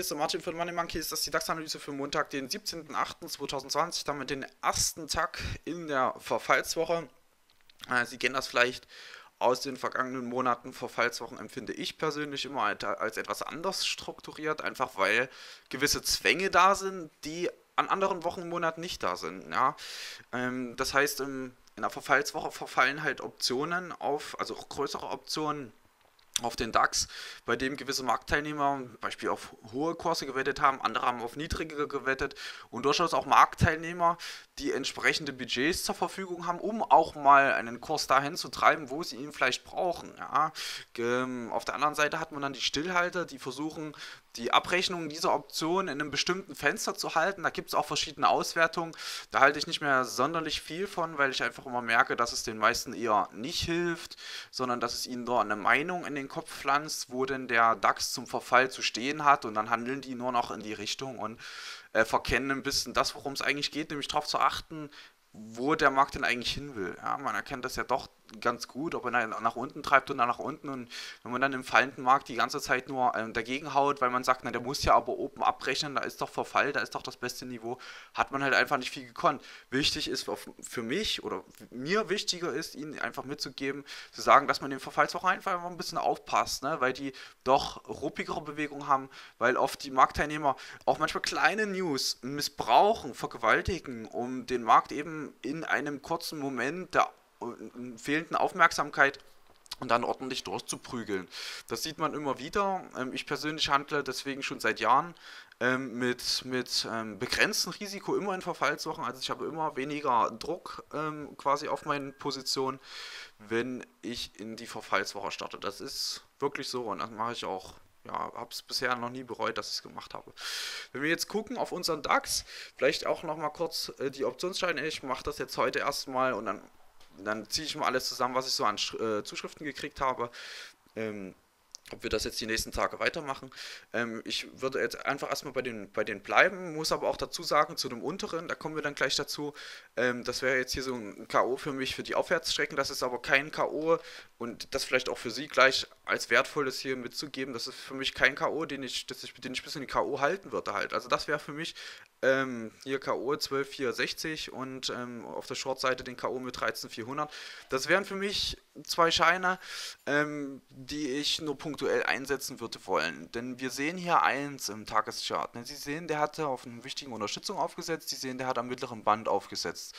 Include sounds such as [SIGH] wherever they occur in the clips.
ist der Martin von Money Monkeys. Das ist die DAX-Analyse für Montag, den 17.08.2020, damit den ersten Tag in der Verfallswoche. Äh, Sie kennen das vielleicht aus den vergangenen Monaten. Verfallswochen empfinde ich persönlich immer als etwas anders strukturiert, einfach weil gewisse Zwänge da sind, die an anderen Wochen und Monaten nicht da sind. Ja? Ähm, das heißt, in der Verfallswoche verfallen halt Optionen auf, also größere Optionen auf den DAX, bei dem gewisse Marktteilnehmer Beispiel auf hohe Kurse gewettet haben, andere haben auf niedrigere gewettet und durchaus auch Marktteilnehmer, die entsprechende Budgets zur Verfügung haben, um auch mal einen Kurs dahin zu treiben, wo sie ihn vielleicht brauchen. Ja. Auf der anderen Seite hat man dann die Stillhalter, die versuchen, die Abrechnung dieser Option in einem bestimmten Fenster zu halten. Da gibt es auch verschiedene Auswertungen. Da halte ich nicht mehr sonderlich viel von, weil ich einfach immer merke, dass es den meisten eher nicht hilft, sondern dass es ihnen nur eine Meinung in den Kopf pflanzt, wo denn der DAX zum Verfall zu stehen hat und dann handeln die nur noch in die Richtung und äh, verkennen ein bisschen das, worum es eigentlich geht, nämlich darauf zu achten, wo der Markt denn eigentlich hin will. Ja, man erkennt das ja doch ganz gut, ob er nach unten treibt oder nach unten. Und wenn man dann im fallenden Markt die ganze Zeit nur ähm, dagegen haut, weil man sagt, na, der muss ja aber oben abrechnen, da ist doch Verfall, da ist doch das beste Niveau, hat man halt einfach nicht viel gekonnt. Wichtig ist für mich oder mir wichtiger ist, ihnen einfach mitzugeben, zu sagen, dass man den Verfallswoche einfach ein bisschen aufpasst, ne? weil die doch ruppigere Bewegungen haben, weil oft die Marktteilnehmer auch manchmal kleine News missbrauchen, vergewaltigen, um den Markt eben in einem kurzen Moment der fehlenden Aufmerksamkeit und dann ordentlich durchzuprügeln. Das sieht man immer wieder. Ähm, ich persönlich handle deswegen schon seit Jahren ähm, mit, mit ähm, begrenztem Risiko immer in Verfallswochen. Also ich habe immer weniger Druck quasi auf meinen Positionen, wenn ich in die Verfallswoche starte. Das ist wirklich so und das mache ich auch ja, habe es bisher noch nie bereut, dass ich es gemacht habe. Wenn wir jetzt gucken auf unseren DAX, vielleicht auch noch mal kurz äh, die Optionsscheine. Ich mache das jetzt heute erstmal und dann dann ziehe ich mal alles zusammen, was ich so an äh, Zuschriften gekriegt habe. Ähm, ob wir das jetzt die nächsten Tage weitermachen. Ähm, ich würde jetzt einfach erstmal bei den, bei den bleiben, muss aber auch dazu sagen, zu dem unteren, da kommen wir dann gleich dazu, ähm, das wäre jetzt hier so ein K.O. für mich für die Aufwärtsstrecken, das ist aber kein K.O. und das vielleicht auch für Sie gleich als wertvolles hier mitzugeben, das ist für mich kein K.O., den ich, das ich, den ich bis in die K.O. halten würde halt. Also das wäre für mich ähm, hier K.O. 12460 und ähm, auf der Short-Seite den K.O. mit 13400. Das wären für mich zwei Scheine, ähm, die ich nur punktuell einsetzen würde wollen. Denn wir sehen hier eins im Tageschart. Ne? Sie sehen, der hatte auf eine wichtige Unterstützung aufgesetzt. Sie sehen, der hat am mittleren Band aufgesetzt.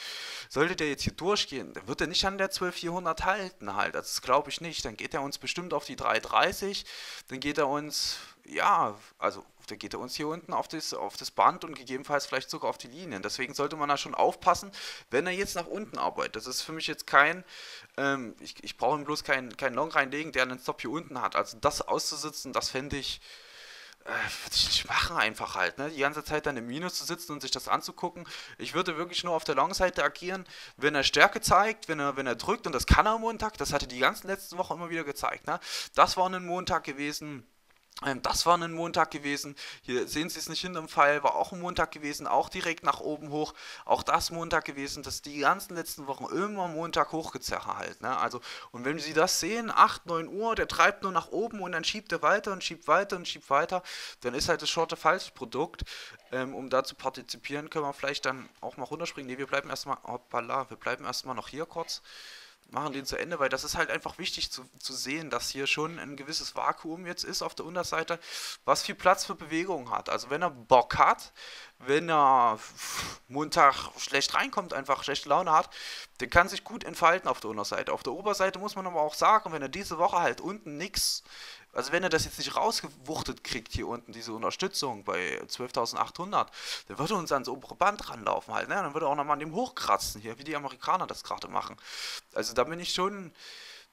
Sollte der jetzt hier durchgehen, dann wird er nicht an der 12400 halten halt. Das glaube ich nicht. Dann geht er uns bestimmt auf die 330. Dann geht er uns, ja, also da geht er uns hier unten auf das, auf das Band und gegebenenfalls vielleicht sogar auf die Linien. Deswegen sollte man da schon aufpassen, wenn er jetzt nach unten arbeitet. Das ist für mich jetzt kein, ähm, ich, ich brauche ihm bloß keinen kein Long reinlegen, der einen Stop hier unten hat. Also das auszusitzen, das fände ich, äh, würde ich nicht machen einfach halt, ne? Die ganze Zeit dann im Minus zu sitzen und sich das anzugucken. Ich würde wirklich nur auf der Long-Seite agieren, wenn er Stärke zeigt, wenn er, wenn er drückt und das kann er am Montag, das hatte die ganzen letzten Wochen immer wieder gezeigt, ne? Das war ein Montag gewesen, das war ein Montag gewesen. Hier sehen Sie es nicht hinterm Pfeil, war auch ein Montag gewesen, auch direkt nach oben hoch. Auch das Montag gewesen, das die ganzen letzten Wochen immer Montag hochgezerrt halt. Ne? Also, und wenn Sie das sehen, 8, 9 Uhr, der treibt nur nach oben und dann schiebt er weiter und schiebt weiter und schiebt weiter, dann ist halt das Shorte Falsch-Produkt. Ähm, um da zu partizipieren, können wir vielleicht dann auch mal runterspringen. Ne, wir bleiben erstmal, hoppala, wir bleiben erstmal noch hier kurz machen den zu Ende, weil das ist halt einfach wichtig zu, zu sehen, dass hier schon ein gewisses Vakuum jetzt ist auf der Unterseite, was viel Platz für Bewegung hat. Also wenn er Bock hat, wenn er Montag schlecht reinkommt, einfach schlechte Laune hat, der kann sich gut entfalten auf der Unterseite. Auf der Oberseite muss man aber auch sagen, wenn er diese Woche halt unten nichts also wenn er das jetzt nicht rausgewuchtet kriegt hier unten, diese Unterstützung bei 12.800, dann würde uns ans obere Band ranlaufen halt, ne? Dann würde er auch nochmal an dem hochkratzen hier, wie die Amerikaner das gerade machen. Also da bin ich schon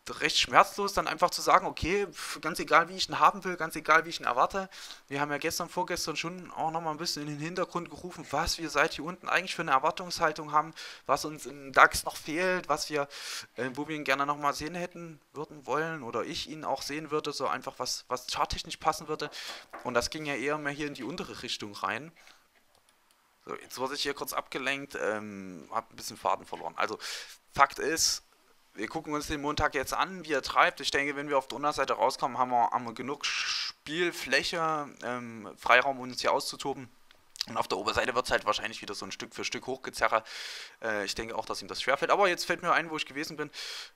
recht schmerzlos, dann einfach zu sagen, okay, ganz egal wie ich ihn haben will, ganz egal wie ich ihn erwarte. Wir haben ja gestern, vorgestern schon auch nochmal ein bisschen in den Hintergrund gerufen, was wir seit hier unten eigentlich für eine Erwartungshaltung haben, was uns im DAX noch fehlt, was wir, äh, wo wir ihn gerne nochmal sehen hätten, würden wollen oder ich ihn auch sehen würde, so einfach was, was charttechnisch passen würde. Und das ging ja eher mehr hier in die untere Richtung rein. So, jetzt wurde ich hier kurz abgelenkt, ähm, habe ein bisschen Faden verloren. Also, Fakt ist, wir gucken uns den Montag jetzt an, wie er treibt. Ich denke, wenn wir auf der Unterseite rauskommen, haben wir, haben wir genug Spiel Spielfläche, ähm, Freiraum, um uns hier auszutoben. Und auf der Oberseite wird es halt wahrscheinlich wieder so ein Stück für Stück hochgezerre. Äh, ich denke auch, dass ihm das schwerfällt. Aber jetzt fällt mir ein, wo ich gewesen bin.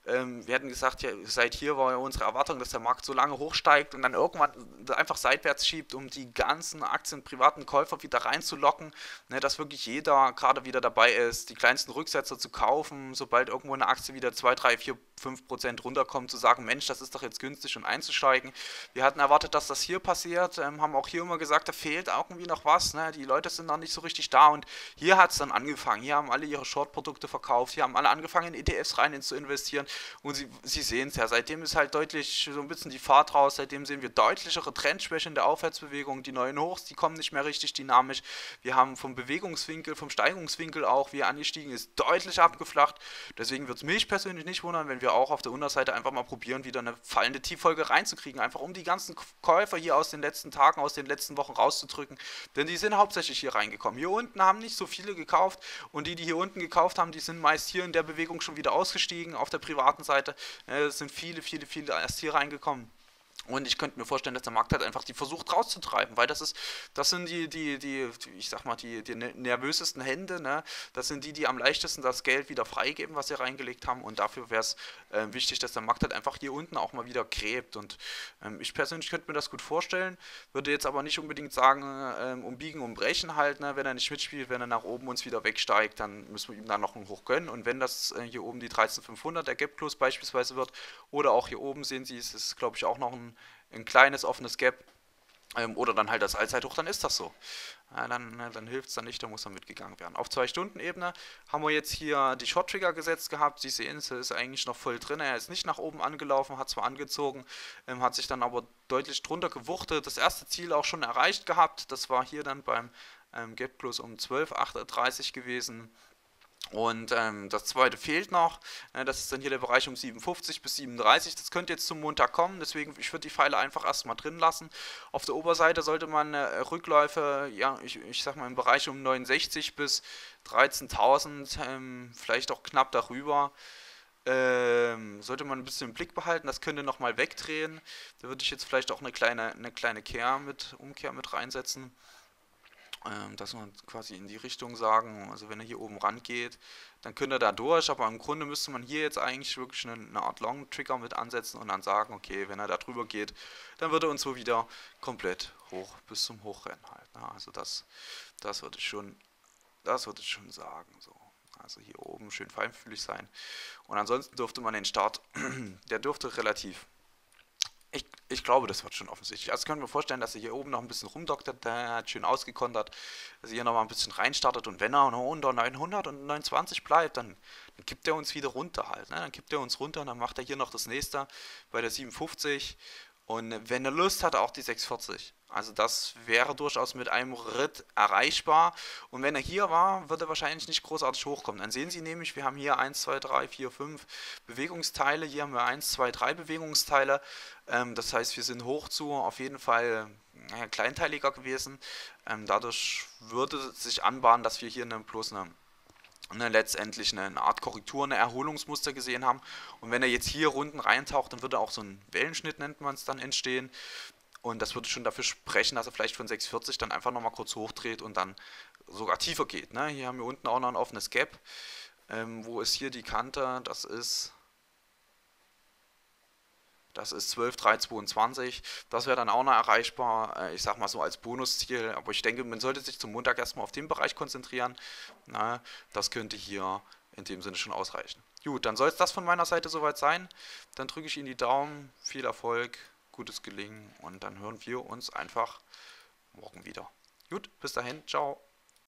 Ähm, wir hatten gesagt, ja, seit hier war ja unsere Erwartung, dass der Markt so lange hochsteigt und dann irgendwann einfach seitwärts schiebt, um die ganzen Aktien privaten Käufer wieder reinzulocken. Ne, dass wirklich jeder gerade wieder dabei ist, die kleinsten Rücksetzer zu kaufen, sobald irgendwo eine Aktie wieder 2, 3, 4, 5 Prozent runterkommt, zu sagen, Mensch, das ist doch jetzt günstig und einzusteigen. Wir hatten erwartet, dass das hier passiert, ähm, haben auch hier immer gesagt, da fehlt irgendwie noch was. Ne? Die Leute sind noch nicht so richtig da und hier hat es dann angefangen. Hier haben alle ihre Short-Produkte verkauft, hier haben alle angefangen, in ETFs rein zu investieren und sie, sie sehen es ja. Seitdem ist halt deutlich so ein bisschen die Fahrt raus, seitdem sehen wir deutlichere Trendschwäche in der Aufwärtsbewegung. Die neuen Hochs, die kommen nicht mehr richtig dynamisch. Wir haben vom Bewegungswinkel, vom Steigungswinkel auch, wie er angestiegen ist, deutlich abgeflacht. Deswegen wird es mich persönlich nicht wundern, wenn wir auch auf der Unterseite einfach mal probieren, wieder eine fallende Tieffolge reinzukriegen. Einfach um die ganzen Käufer hier aus den letzten Tagen, aus den letzten Wochen rauszudrücken. Denn die sind hauptsächlich hier reingekommen. Hier unten haben nicht so viele gekauft und die, die hier unten gekauft haben, die sind meist hier in der Bewegung schon wieder ausgestiegen. Auf der privaten Seite Es sind viele, viele, viele erst hier reingekommen. Und ich könnte mir vorstellen, dass der Markt halt einfach die versucht rauszutreiben, weil das ist, das sind die, die, die, ich sag mal, die, die nervösesten Hände, ne? Das sind die, die am leichtesten das Geld wieder freigeben, was sie reingelegt haben. Und dafür wäre es äh, wichtig, dass der Markt halt einfach hier unten auch mal wieder gräbt. Und ähm, ich persönlich könnte mir das gut vorstellen, würde jetzt aber nicht unbedingt sagen, ähm, umbiegen, umbrechen halt, ne? Wenn er nicht mitspielt, wenn er nach oben uns wieder wegsteigt, dann müssen wir ihm da noch einen Hoch gönnen. Und wenn das äh, hier oben die 13500, der Gap Plus beispielsweise wird, oder auch hier oben sehen Sie, es ist glaube ich auch noch ein ein kleines offenes Gap ähm, oder dann halt das Allzeithoch, dann ist das so. Ja, dann ne, dann hilft es dann nicht, da muss dann mitgegangen werden. Auf 2-Stunden-Ebene haben wir jetzt hier die Short-Trigger gesetzt gehabt. Sie sehen, es ist eigentlich noch voll drin. Er ist nicht nach oben angelaufen, hat zwar angezogen, ähm, hat sich dann aber deutlich drunter gewuchtet. Das erste Ziel auch schon erreicht gehabt. Das war hier dann beim ähm, Gap Plus um 12,38 gewesen. Und ähm, das zweite fehlt noch. Äh, das ist dann hier der Bereich um 57 bis 37. Das könnte jetzt zum Montag kommen. Deswegen, ich würde die Pfeile einfach erstmal drin lassen. Auf der Oberseite sollte man äh, Rückläufe, ja, ich, ich sag mal im Bereich um 69 bis 13.000, ähm, vielleicht auch knapp darüber. Ähm, sollte man ein bisschen im Blick behalten, das könnte nochmal wegdrehen. Da würde ich jetzt vielleicht auch eine kleine, eine kleine Kehr mit, Umkehr mit reinsetzen ähm, dass man quasi in die Richtung sagen, also wenn er hier oben rangeht, dann könnte er da durch, aber im Grunde müsste man hier jetzt eigentlich wirklich eine, eine Art Long-Trigger mit ansetzen und dann sagen, okay, wenn er da drüber geht, dann würde er uns so wieder komplett hoch bis zum Hochrennen halten. Ja, also das, das würde ich schon, das würde ich schon sagen, so. Also hier oben schön feinfühlig sein. Und ansonsten dürfte man den Start, [CLEARS THROAT] der dürfte relativ ich, ich glaube, das wird schon offensichtlich. Also können wir vorstellen, dass er hier oben noch ein bisschen rumdoktert, der hat schön ausgekontert, dass er hier noch mal ein bisschen reinstartet und wenn er unter 900 und 29 bleibt, dann, dann kippt er uns wieder runter halt. Ne? Dann kippt er uns runter und dann macht er hier noch das nächste bei der 57 und wenn er Lust hat, auch die 640. Also das wäre durchaus mit einem Ritt erreichbar. Und wenn er hier war, wird er wahrscheinlich nicht großartig hochkommen. Dann sehen Sie nämlich, wir haben hier 1, 2, 3, 4, 5 Bewegungsteile. Hier haben wir 1, 2, 3 Bewegungsteile. Ähm, das heißt, wir sind hoch zu auf jeden Fall naja, kleinteiliger gewesen. Ähm, dadurch würde sich anbahnen, dass wir hier eine, bloß eine eine, letztendlich eine, Art Korrektur, eine Erholungsmuster gesehen haben. Und wenn er jetzt hier unten reintaucht, dann würde auch so ein Wellenschnitt, nennt man es dann, entstehen. Und das würde schon dafür sprechen, dass er vielleicht von 640 dann einfach nochmal kurz hochdreht und dann sogar tiefer geht. Ne? Hier haben wir unten auch noch ein offenes Gap. Ähm, wo ist hier die Kante? Das ist das ist 12, 3, 22. Das wäre dann auch noch erreichbar, äh, ich sag mal so als Bonusziel. Aber ich denke, man sollte sich zum Montag erstmal auf den Bereich konzentrieren. Na, das könnte hier in dem Sinne schon ausreichen. Gut, dann soll es das von meiner Seite soweit sein. Dann drücke ich Ihnen die Daumen. Viel Erfolg gutes Gelingen und dann hören wir uns einfach morgen wieder. Gut, bis dahin, ciao.